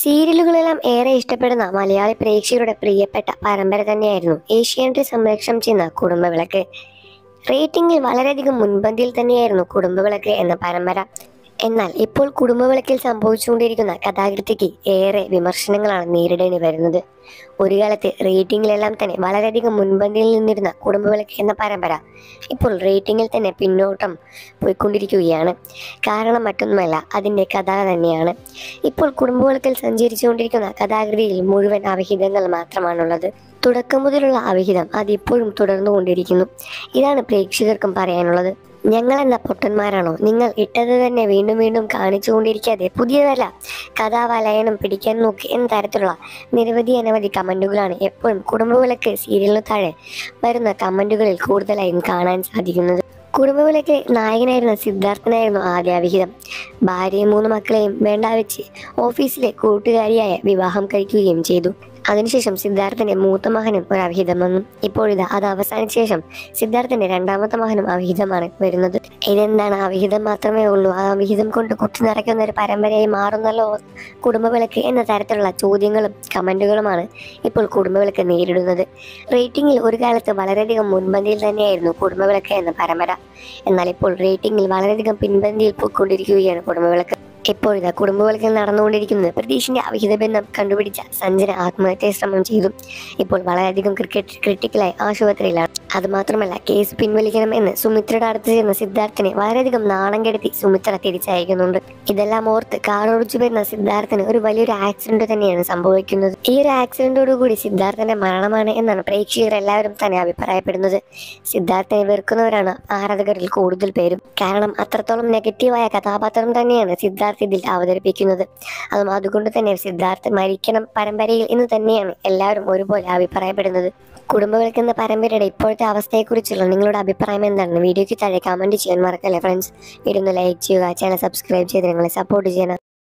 സീരിയലുകളെല്ലാം ഏറെ ഇഷ്ടപ്പെടുന്ന മലയാളി പ്രേക്ഷകരുടെ പ്രിയപ്പെട്ട പരമ്പര തന്നെയായിരുന്നു ഏഷ്യാനെറ്റ് സംരക്ഷണം ചെയ്യുന്ന കുടുംബവിളക്ക്. റേറ്റിംഗിൽ വളരെയധികം മുൻപന്തിയിൽ തന്നെയായിരുന്നു കുടുംബവിളക്ക് എന്ന പരമ്പര. എന്നാൽ ഇപ്പോൾ കുടുംബവിളക്കിൽ സംഭവിച്ചുകൊണ്ടിരിക്കുന്ന കഥാകൃത്തിക്ക് ഏറെ വിമർശനങ്ങളാണ് നേരിടേണ്ടി വരുന്നത്. ഒരു കാലത്ത് റേറ്റിംഗിലെല്ലാം തന്നെ വളരെയധികം മുൻപന്തിയിൽ നിന്നിരുന്ന കുടുംബവിളക്ക് എന്ന പരമ്പര ഇപ്പോൾ റേറ്റിംഗിൽ തന്നെ പിന്നോട്ടം പോയിക്കൊണ്ടിരിക്കുകയാണ്. കാരണം മറ്റൊന്നുമല്ല അതിന്റെ കഥ തന്നെയാണ്. ഇപ്പോൾ കുടുംബവിളക്കിൽ സഞ്ചരിച്ചുകൊണ്ടിരിക്കുന്ന കഥാകൃതിയിൽ മുഴുവൻ അവഹിതങ്ങൾ മാത്രമാണുള്ളത്. തുടക്കം മുതലുള്ള അവഹിതം അതിപ്പോഴും തുടർന്നുകൊണ്ടിരിക്കുന്നു. ഇതാണ് പ്രേക്ഷകർക്കും പറയാനുള്ളത്. ഞങ്ങൾ എന്ന പൊട്ടന്മാരാണോ നിങ്ങൾ ഇട്ടത് തന്നെ വീണ്ടും വീണ്ടും കാണിച്ചുകൊണ്ടിരിക്കാതെ പുതിയതല്ല. കഥാവലയനം പിടിക്കാൻ നോക്കി എന്ന തരത്തിലുള്ള നിരവധി അനവധി കമന്റുകളാണ് എപ്പോഴും കുടുംബവിളക്ക് സീരിയലിന് താഴെ വരുന്ന കമന്റുകളിൽ കൂടുതലായും കാണാൻ സാധിക്കുന്നത്. കുടുംബവിളക്കിലെ നായകനായിരുന്ന സിദ്ധാർത്ഥനായിരുന്നു ആദ്യ അവിഹിതം ഭാര്യയും മൂന്ന് മക്കളെയും വേണ്ട വെച്ച് ഓഫീസിലെ കൂട്ടുകാരിയായ വിവാഹം കഴിക്കുകയും ചെയ്തു. അതിനുശേഷം സിദ്ധാർത്ഥന്റെ മൂത്ത മകനും ഒരു അവിഹിതം വന്നു. ഇപ്പോഴിതാ അത് അവസാനിച്ച ശേഷം സിദ്ധാർത്ഥന്റെ രണ്ടാമത്തെ മകനും അവിഹിതമാണ് വരുന്നത്. ഇതെന്താണ്? അവിഹിതം മാത്രമേ ഉള്ളൂ. ആ അവിഹിതം കൊണ്ട് കുട്ടി നിറയ്ക്കുന്ന ഒരു പരമ്പരയായി മാറുന്നല്ലോ കുടുംബവിളക്ക് എന്ന തരത്തിലുള്ള ചോദ്യങ്ങളും കമന്റുകളുമാണ് ഇപ്പോൾ കുടുംബവിളക്ക് നേരിടുന്നത്. റേറ്റിംഗിൽ ഒരു കാലത്ത് വളരെയധികം മുൻപന്തിയിൽ തന്നെയായിരുന്നു കുടുംബവിളക്ക് എന്ന പരമ്പര. എന്നാൽ ഇപ്പോൾ റേറ്റിംഗിൽ വളരെയധികം പിൻപന്തിയിൽ പോയിക്കൊണ്ടിരിക്കുകയാണ് കുടുംബവിളക്ക്. ഇപ്പോഴിതാ കുടുംബവൽക്കരണം നടന്നുകൊണ്ടിരിക്കുന്നത്. പ്രതീഷിന്റെ അവിഹിത ബന്ധം കണ്ടുപിടിച്ച സഞ്ജന ആത്മഹത്യാ ശ്രമം ചെയ്തു. ഇപ്പോൾ വളരെയധികം ക്രിക്കറ്റ് ക്രിട്ടിക്കലായി ആശുപത്രിയിലാണ്. അതുമാത്രമല്ല കേസ് പിൻവലിക്കണം എന്ന് സുമിത്രയുടെ അടുത്ത് ചെന്ന സിദ്ധാർത്ഥിനെ വളരെയധികം നാണം കെടുത്തി സുമിത്ര തിരിച്ചയക്കുന്നുണ്ട്. ഇതെല്ലാം ഓർത്ത് കാർ ഓടിച്ചു വരുന്ന സിദ്ധാർത്ഥന് ഒരു വലിയൊരു ആക്സിഡന്റ് തന്നെയാണ് സംഭവിക്കുന്നത്. ഈ ഒരു ആക്സിഡന്റോടുകൂടി സിദ്ധാർത്ഥന്റെ മരണമാണ് എന്നാണ് പ്രേക്ഷകർ എല്ലാവരും തന്നെ അഭിപ്രായപ്പെടുന്നത്. സിദ്ധാർത്ഥനെ വെറുക്കുന്നവരാണ് ആരാധകരിൽ കൂടുതൽ പേരും. കാരണം അത്രത്തോളം നെഗറ്റീവായ കഥാപാത്രം തന്നെയാണ് സിദ്ധാർത്ഥ് ഇതിൽ അവതരിപ്പിക്കുന്നത്. അതും അതുകൊണ്ട് തന്നെ സിദ്ധാർത്ഥ മരിക്കണം പരമ്പരയിൽ എന്ന് തന്നെയാണ് എല്ലാവരും ഒരുപോലെ അഭിപ്രായപ്പെടുന്നത്. കുടുംബങ്ങൾക്ക് എന്ന പരമ്പരയുടെ ഇപ്പോഴത്തെ അവസ്ഥയെക്കുറിച്ചുള്ള നിങ്ങളുടെ അഭിപ്രായം എന്താണ്? വീഡിയോയ്ക്ക് താഴെ കമന്റ് ചെയ്യാൻ മറക്കല്ലേ ഫ്രണ്ട്സ് വീഡിയോ ഒന്ന് ലൈക്ക് ചെയ്യുക ചാനൽ സബ്സ്ക്രൈബ് ചെയ്ത് നിങ്ങളെ സപ്പോർട്ട് ചെയ്യണം.